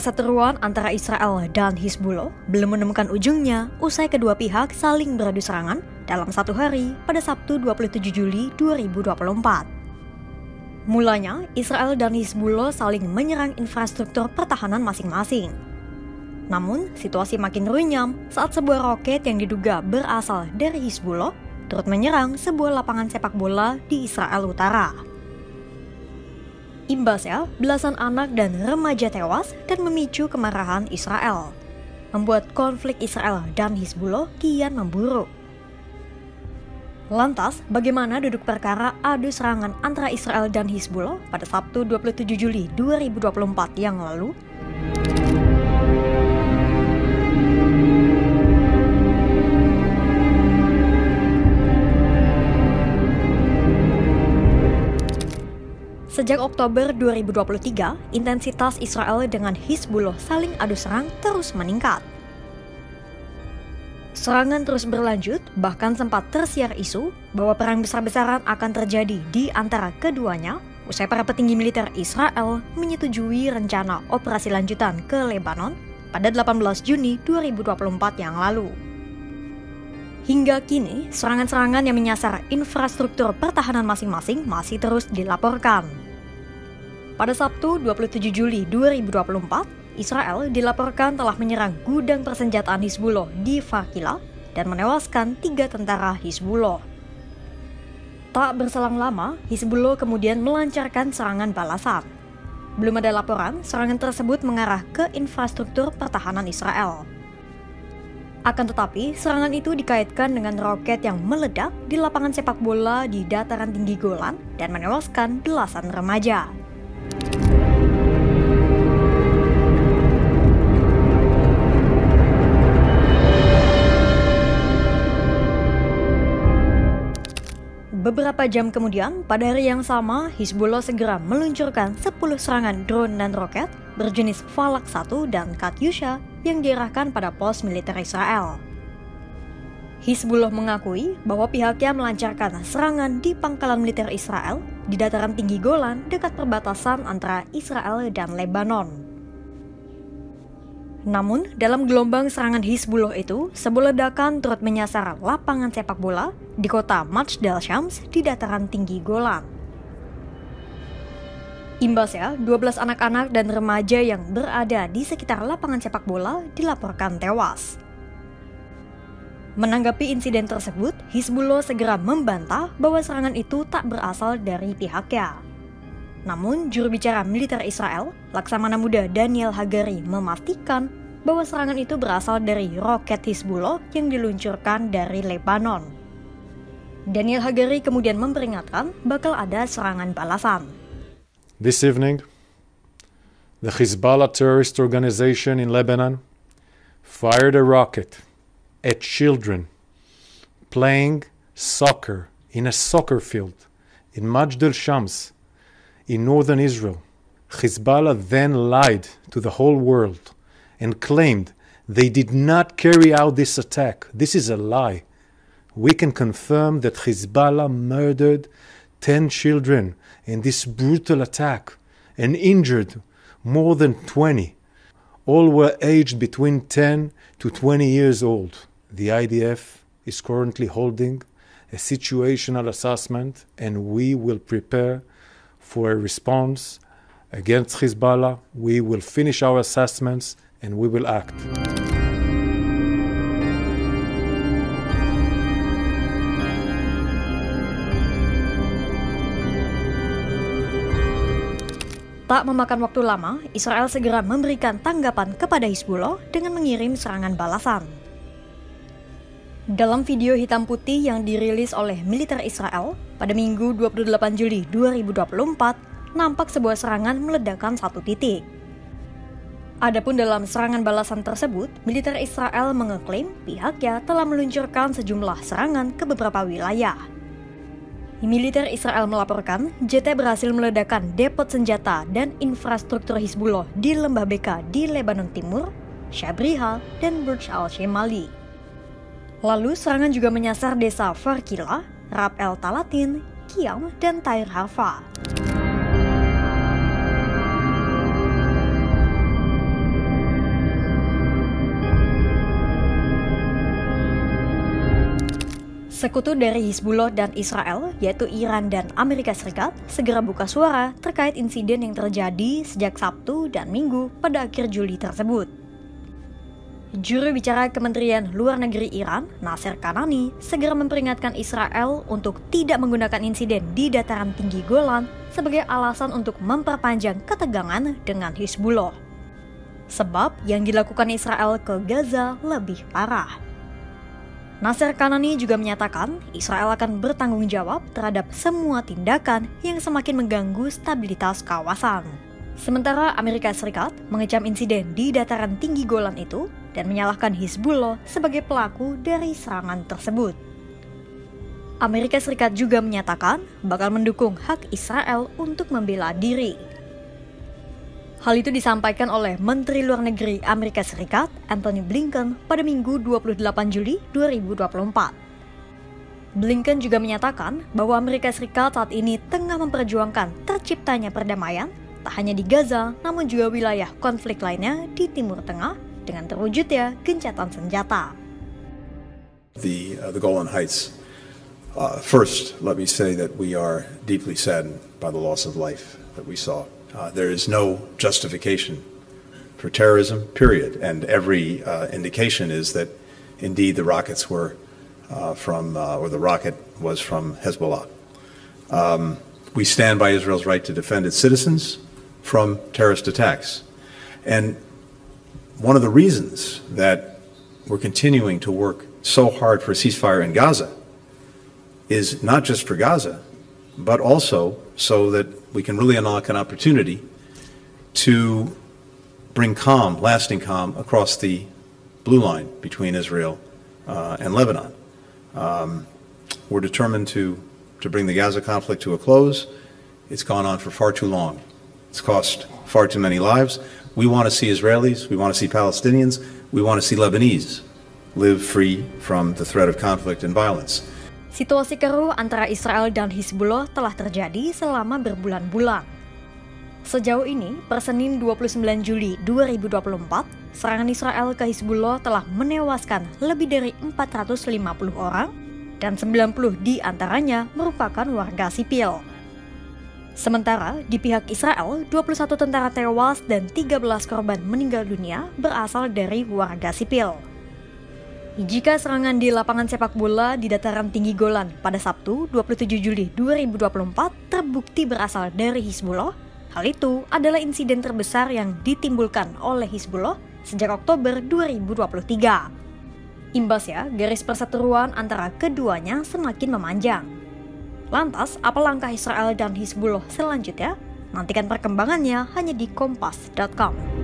Perseteruan antara Israel dan Hizbullah belum menemukan ujungnya usai kedua pihak saling beradu serangan dalam satu hari pada Sabtu 27 Juli 2024. Mulanya, Israel dan Hizbullah saling menyerang infrastruktur pertahanan masing-masing. Namun, situasi makin runyam saat sebuah roket yang diduga berasal dari Hizbullah turut menyerang sebuah lapangan sepak bola di Israel Utara. Imbasnya, belasan anak dan remaja tewas dan memicu kemarahan Israel. Membuat konflik Israel dan Hizbullah kian memburuk. Lantas, bagaimana duduk perkara adu serangan antara Israel dan Hizbullah pada Sabtu 27 Juli 2024 yang lalu? Sejak Oktober 2023, intensitas Israel dengan Hizbullah saling adu serang terus meningkat. Serangan terus berlanjut, bahkan sempat tersiar isu bahwa perang besar-besaran akan terjadi di antara keduanya usai para petinggi militer Israel menyetujui rencana operasi lanjutan ke Lebanon pada 18 Juni 2024 yang lalu. Hingga kini, serangan-serangan yang menyasar infrastruktur pertahanan masing-masing masih terus dilaporkan. Pada Sabtu 27 Juli 2024, Israel dilaporkan telah menyerang gudang persenjataan Hizbullah di Fakila dan menewaskan tiga tentara Hizbullah. Tak berselang lama, Hizbullah kemudian melancarkan serangan balasan. Belum ada laporan serangan tersebut mengarah ke infrastruktur pertahanan Israel. Akan tetapi, serangan itu dikaitkan dengan roket yang meledak di lapangan sepak bola di dataran tinggi Golan dan menewaskan belasan remaja. Beberapa jam kemudian, pada hari yang sama, Hizbullah segera meluncurkan 10 serangan drone dan roket berjenis Falak 1 dan Katyusha yang diarahkan pada pos militer Israel. Hizbullah mengakui bahwa pihaknya melancarkan serangan di pangkalan militer Israel di dataran tinggi Golan dekat perbatasan antara Israel dan Lebanon. Namun, dalam gelombang serangan Hizbullah itu, sebuah ledakan turut menyasar lapangan sepak bola di kota Majdal Shams di dataran tinggi Golan. Imbasnya, 12 anak-anak dan remaja yang berada di sekitar lapangan sepak bola dilaporkan tewas. Menanggapi insiden tersebut, Hizbullah segera membantah bahwa serangan itu tak berasal dari pihaknya. Namun, juru bicara militer Israel, Laksamana Muda Daniel Hagari memastikan bahwa serangan itu berasal dari roket Hizbullah yang diluncurkan dari Lebanon. Daniel Hagari kemudian memperingatkan bakal ada serangan balasan. This evening, the Hezbollah terrorist organization in Lebanon fired a rocket at children playing soccer in a soccer field in Majd al-Shams in northern Israel. Hezbollah then lied to the whole world and claimed they did not carry out this attack. This is a lie. We can confirm that Hezbollah murdered 10 children in this brutal attack and injured more than 20. All were aged between 10 to 20 years old. The IDF is currently holding a situational assessment and we will prepare for a response against Hezbollah. We will finish our assessments and we will act. Tak memakan waktu lama, Israel segera memberikan tanggapan kepada Hizbullah dengan mengirim serangan balasan. Dalam video hitam putih yang dirilis oleh militer Israel pada Minggu 28 Juli 2024, nampak sebuah serangan meledakkan satu titik. Adapun dalam serangan balasan tersebut, militer Israel mengeklaim pihaknya telah meluncurkan sejumlah serangan ke beberapa wilayah. Militer Israel melaporkan JT berhasil meledakkan depot senjata dan infrastruktur Hizbullah di lembah Beka di Lebanon Timur, Shabriha, dan Burj al-Shemali. Lalu serangan juga menyasar desa Farkila, Rab El Talatin, Kiam, dan Tair Harfa. Sekutu dari Hizbullah dan Israel, yaitu Iran dan Amerika Serikat, segera buka suara terkait insiden yang terjadi sejak Sabtu dan Minggu pada akhir Juli tersebut. Juru bicara Kementerian Luar Negeri Iran, Nasser Kanani, segera memperingatkan Israel untuk tidak menggunakan insiden di dataran tinggi Golan sebagai alasan untuk memperpanjang ketegangan dengan Hizbullah. Sebab yang dilakukan Israel ke Gaza lebih parah. Nasser Kanani juga menyatakan Israel akan bertanggung jawab terhadap semua tindakan yang semakin mengganggu stabilitas kawasan. Sementara Amerika Serikat mengecam insiden di dataran tinggi Golan itu dan menyalahkan Hizbullah sebagai pelaku dari serangan tersebut. Amerika Serikat juga menyatakan bakal mendukung hak Israel untuk membela diri. Hal itu disampaikan oleh Menteri Luar Negeri Amerika Serikat, Anthony Blinken, pada Minggu 28 Juli 2024. Blinken juga menyatakan bahwa Amerika Serikat saat ini tengah memperjuangkan terciptanya perdamaian, tak hanya di Gaza, namun juga wilayah konflik lainnya di Timur Tengah dengan terwujudnya gencatan senjata. The, uh, the Golan Heights. Uh, first, let me say that we are deeply saddened by the loss of life that we saw. Uh, there is no justification for terrorism, period. And every uh, indication is that indeed the rockets were uh, from, uh, or the rocket was from Hezbollah. Um, we stand by Israel's right to defend its citizens from terrorist attacks. And one of the reasons that we're continuing to work so hard for a ceasefire in Gaza is not just for Gaza, but also so that we can really unlock an opportunity to bring calm, lasting calm, across the blue line between Israel uh, and Lebanon. Um, we're determined to, to bring the Gaza conflict to a close. It's gone on for far too long. It's cost far too many lives. We want to see Israelis, we want to see Palestinians, we want to see Lebanese live free from the threat of conflict and violence. Situasi keruh antara Israel dan Hizbullah telah terjadi selama berbulan-bulan. Sejauh ini, per Senin 29 Juli 2024, serangan Israel ke Hizbullah telah menewaskan lebih dari 450 orang dan 90 di antaranya merupakan warga sipil. Sementara di pihak Israel, 21 tentara tewas dan 13 korban meninggal dunia berasal dari warga sipil. Jika serangan di lapangan sepak bola di dataran tinggi Golan pada Sabtu 27 Juli 2024 terbukti berasal dari Hizbullah, hal itu adalah insiden terbesar yang ditimbulkan oleh Hizbullah sejak Oktober 2023. Imbasnya, garis perseteruan antara keduanya semakin memanjang. Lantas, apa langkah Israel dan Hizbullah selanjutnya? Nantikan perkembangannya hanya di kompas.com.